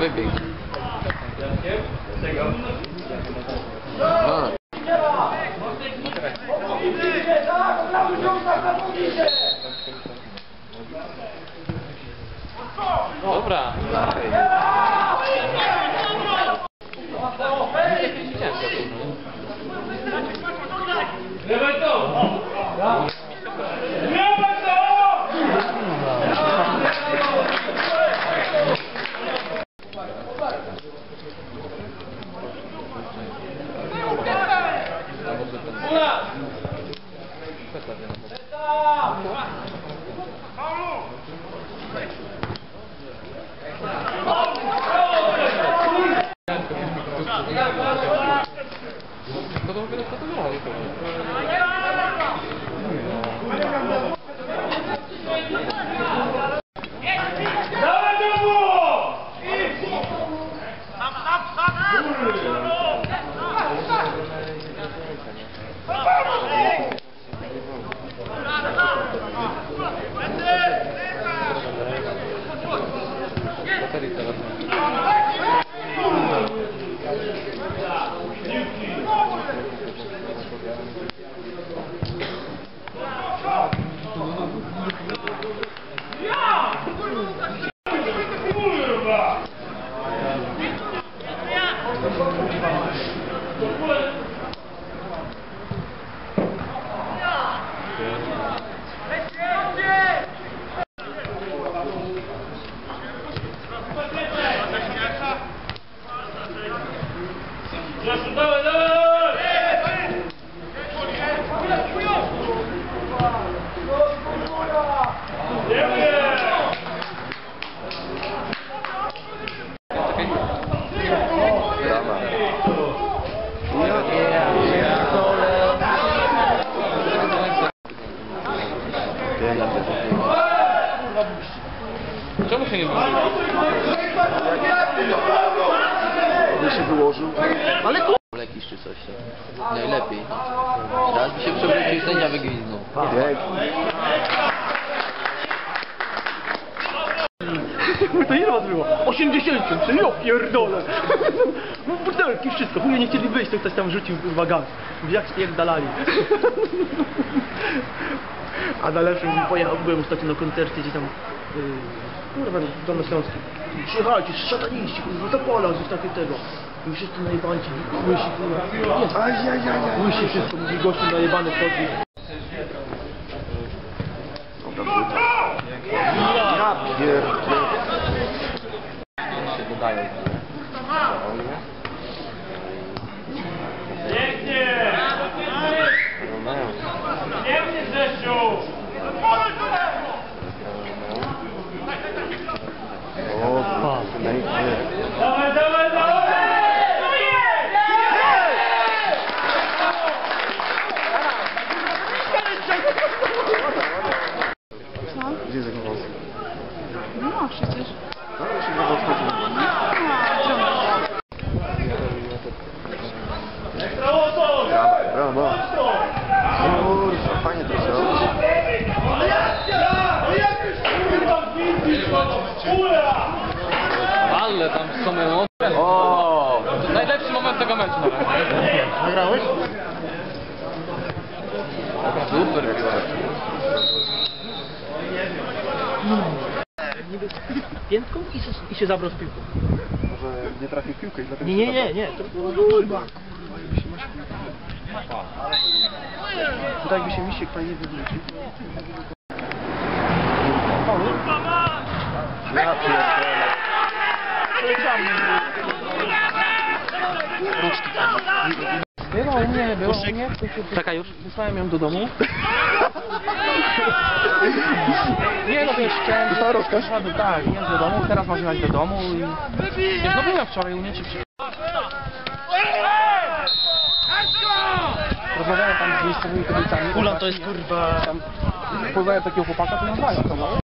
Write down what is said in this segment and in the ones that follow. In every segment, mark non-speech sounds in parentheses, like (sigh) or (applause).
Wybieg. A. Dobra. Co Brama. Ja pierdolę. Czemu się nie wybiegł? Nie się wyłożył. Ale tu... Jakiś czy coś tam. Najlepiej. Teraz by się przewrócił i sędzia wygwizdnął. Chuj, to ile was było? 80, czyli ja pierdolę. (laughs) No butelki, wszystko. Chuj, nie chcieli wyjść, to ktoś tam rzucił kurwa gaz. Jak spierdalali. (laughs) A na lepszym pojechał, byłem ostatnio na koncercie gdzieś tam, yy, kurwa, dolnośląskim. Przyjechajcie, szataniści, kurwa, to pola, coś takiego tego. I wszyscy najebańci, łysi, kurwa. Nie, łysi wszystko, mówi gościu najebany chodzi. Dobra. Ja pierdolę. Się dodają. O, pięknie. Gdzie jest jego wąs? No przecież. No, się go odchodził. Brawo, brawo. Kurwa, fajnie to zrobić. Są emocje. O! Najlepszy moment tego meczu na razie. Nagrałeś? Super piłka. Piętką i się, i się zabrał z piłką. Może nie trafił w piłkę i dlatego Nie, nie, nie, nie. To było kurwa. Tutaj by się misiek fajnie wywrócił. Ja pierdolę. Było u mnie, było u mnie. Czekaj już. Wysłałem ją do domu. (laughs) Nie no wiesz, chciałem... Dostała rozkaz? Tak, jest do domu, teraz masz jechać do domu i... Wiesz, no byłem wczoraj u mnie, czy przy... Rozmawiałem tam z miejscowymi kobietami. Ulan to jest kurwa... Tam poznałem takiego chłopaka, to nazwają to, no.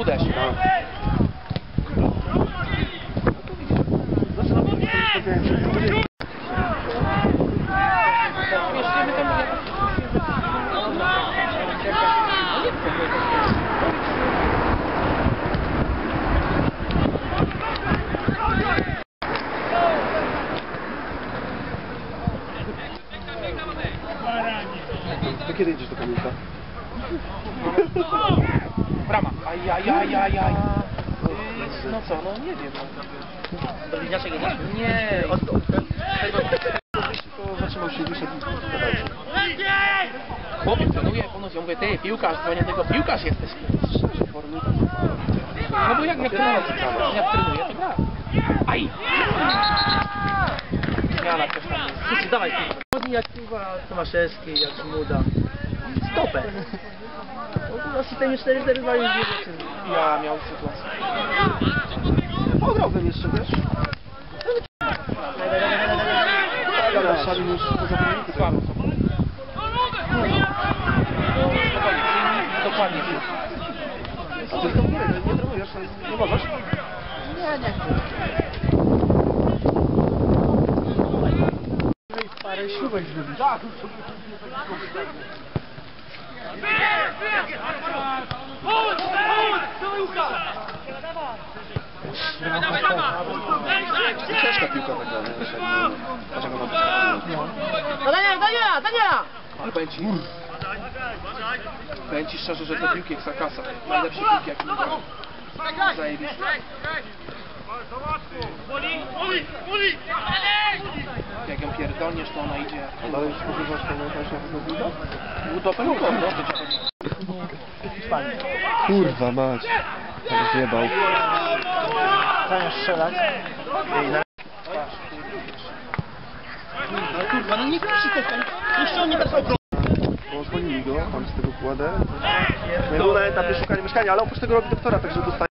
uderz. No. Ajajajajaj. No co, no nie wiem. Do Widziaszek jedziesz? Nie. To zatrzymał się wyszedł i Chłopiec trenuje, ponoć ja mówię, ty piłkarz, dzwonię tego, piłkarz jesteś. No bo jak, jak trenuję, jak trenuję, to gra. Aj! Zmiana też tam jest. Wszyscy, dawaj. Chodzi jak kurwa Tomaszewski, jak Muda. Stopę. W systemie 4-4-2 już ja miał sytuację. Pograłbym jeszcze, wiesz? Ale Szalin już poza powolniku. Słabo dokładnie. A ty to mówię, nie trenujesz, nie możesz? Parę śrubek zrobić. Ciężka piłka taka, jak dlaczego ma być No Dania, Dania, Dania! Ale powiem ci, powiem ci szczerze, że te piłki jak Sakasa, najlepsze piłki jakie widziałem. Zajebiście. Jak ją pierdolniesz, to ona idzie. A dalej spożywasz tą najtańszą wygląda? Do pełnego, no to. Kurwa mać. Tak zjebał. Dania strzelać. Ale kurwa, no nie. Jeszcze on nie tak Bo zwolnili go, tam z tego kładę. No był na etapie szukania mieszkania, ale oprócz tego robi doktora, także dostaje